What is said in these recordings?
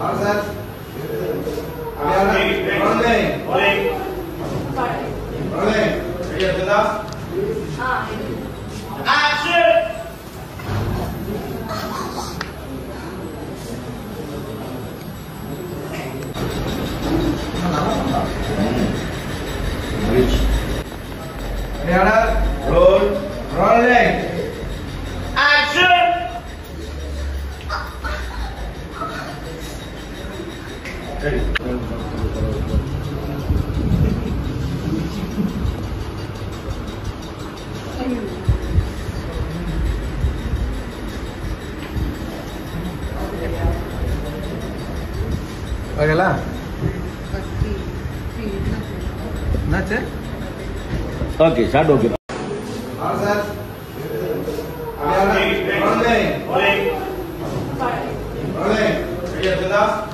అవును sir Roll. Rolling. ಆಗಲ್ಲ okay short okay Thank you.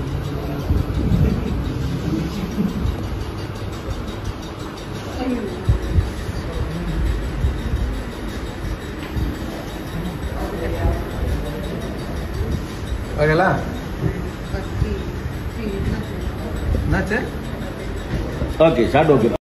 ஓகேங்களா என்னாச்சு? Okay short okay